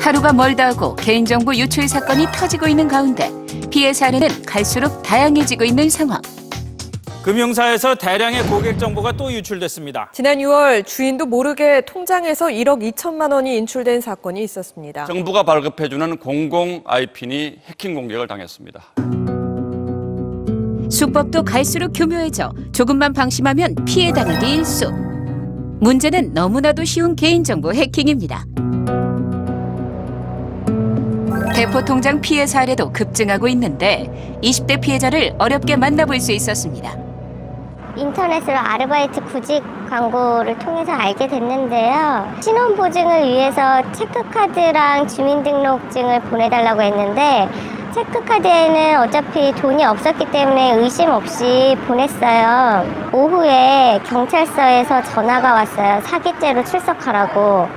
하루가 멀다 하고 개인정보 유출 사건이 터지고 있는 가운데 피해 사례는 갈수록 다양해지고 있는 상황. 금융사에서 대량의 고객 정보가 또 유출됐습니다. 지난 6월 주인도 모르게 통장에서 1억 2천만 원이 인출된 사건이 있었습니다. 정부가 발급해주는 공공 IP니 해킹 공격을 당했습니다. 수법도 갈수록 교묘해져 조금만 방심하면 피해 당하기 일쑤. 문제는 너무나도 쉬운 개인정보 해킹입니다. 대포통장 피해 사례도 급증하고 있는데 20대 피해자를 어렵게 만나볼 수 있었습니다. 인터넷으로 아르바이트 구직 광고를 통해서 알게 됐는데요. 신원 보증을 위해서 체크카드랑 주민등록증을 보내달라고 했는데 체크카드에는 어차피 돈이 없었기 때문에 의심 없이 보냈어요. 오후에 경찰서에서 전화가 왔어요. 사기죄로 출석하라고.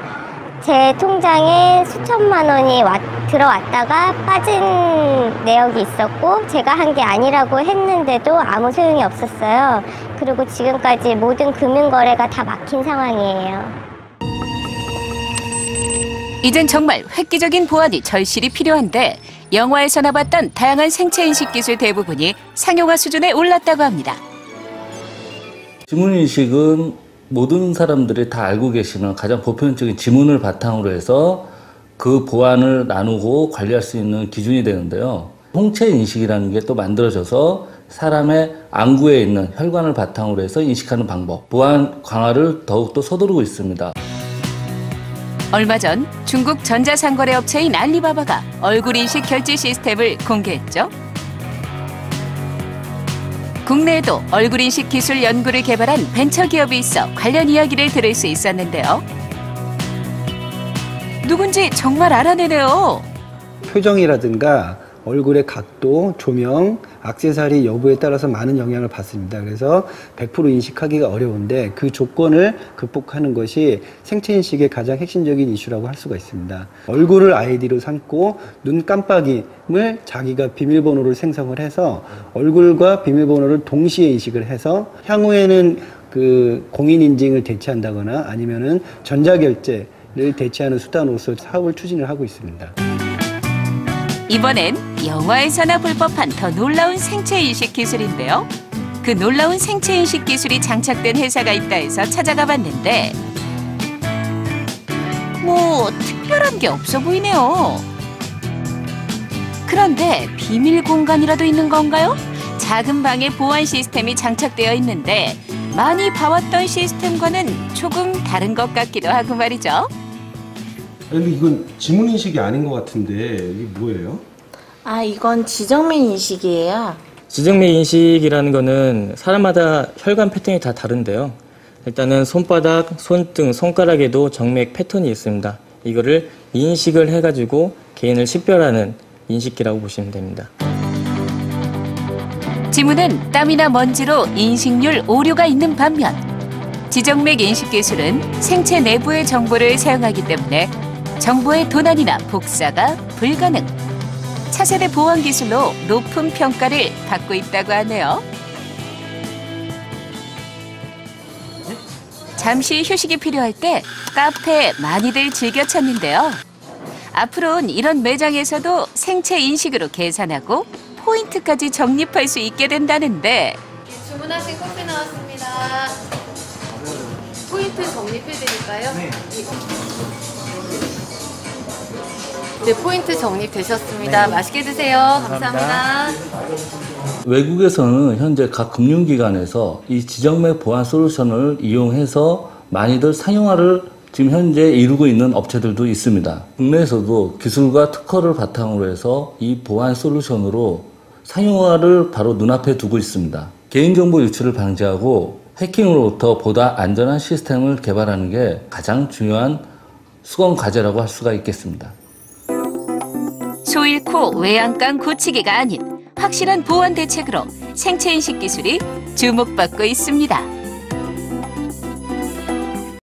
제 통장에 수천만 원이 왔, 들어왔다가 빠진 내역이 있었고 제가 한 게 아니라고 했는데도 아무 소용이 없었어요. 그리고 지금까지 모든 금융거래가 다 막힌 상황이에요. 이젠 정말 획기적인 보안이 절실히 필요한데 영화에서나 봤던 다양한 생체 인식 기술 대부분이 상용화 수준에 올랐다고 합니다. 지문인식은 모든 사람들이 다 알고 계시는 가장 보편적인 지문을 바탕으로 해서 그 보안을 나누고 관리할 수 있는 기준이 되는데요. 홍채 인식이라는 게 또 만들어져서 사람의 안구에 있는 혈관을 바탕으로 해서 인식하는 방법, 보안 강화를 더욱더 서두르고 있습니다. 얼마 전 중국 전자상거래 업체인 알리바바가 얼굴 인식 결제 시스템을 공개했죠. 국내에도 얼굴 인식 기술 연구를 개발한 벤처 기업이 있어 관련 이야기를 들을 수 있었는데요. 누군지 정말 알아내네요. 표정이라든가 얼굴의 각도, 조명, 악세사리 여부에 따라서 많은 영향을 받습니다. 그래서 100% 인식하기가 어려운데 그 조건을 극복하는 것이 생체 인식의 가장 핵심적인 이슈라고 할 수가 있습니다. 얼굴을 아이디로 삼고 눈 깜빡임을 자기가 비밀번호를 생성을 해서 얼굴과 비밀번호를 동시에 인식을 해서 향후에는 그 공인 인증을 대체한다거나 아니면은 전자결제 를 대체하는 수단으로서 사업을 추진을 하고 있습니다. 이번엔 영화에서나 볼 법한 더 놀라운 생체 인식 기술인데요. 그 놀라운 생체 인식 기술이 장착된 회사가 있다 해서 찾아가 봤는데 뭐 특별한 게 없어 보이네요. 그런데 비밀 공간이라도 있는 건가요? 작은 방에 보안 시스템이 장착되어 있는데 많이 봐왔던 시스템과는 조금 다른 것 같기도 하고 말이죠. 근데 이건 지문 인식이 아닌 것 같은데 이게 뭐예요? 아, 이건 지정면 인식이에요. 지정맥 인식이라는 거는 사람마다 혈관 패턴이 다 다른데요. 일단은 손바닥, 손등, 손가락에도 정맥 패턴이 있습니다. 이거를 인식을 해가지고 개인을 식별하는 인식기라고 보시면 됩니다. 지문은 땀이나 먼지로 인식률 오류가 있는 반면 지정맥 인식 기술은 생체 내부의 정보를 사용하기 때문에 정보의 도난이나 복사가 불가능. 차세대 보안 기술로 높은 평가를 받고 있다고 하네요. 잠시 휴식이 필요할 때 카페 많이들 즐겨 찾는데요. 앞으로는 이런 매장에서도 생체 인식으로 계산하고 포인트까지 적립할 수 있게 된다는데 주문하신 커피 나왔습니다. 포인트 적립해드릴까요? 네. 네, 포인트 적립되셨습니다. 맛있게 드세요. 감사합니다. 외국에서는 현재 각 금융기관에서 이 지정맥 보안 솔루션을 이용해서 많이들 상용화를 지금 현재 이루고 있는 업체들도 있습니다. 국내에서도 기술과 특허를 바탕으로 해서 이 보안 솔루션으로 상용화를 바로 눈앞에 두고 있습니다. 개인정보 유출을 방지하고 해킹으로부터 보다 안전한 시스템을 개발하는 게 가장 중요한 수건 과제라고 할 수가 있겠습니다. 소 잃고 외양간 고치기가 아닌 확실한 보안 대책으로 생체 인식 기술이 주목받고 있습니다.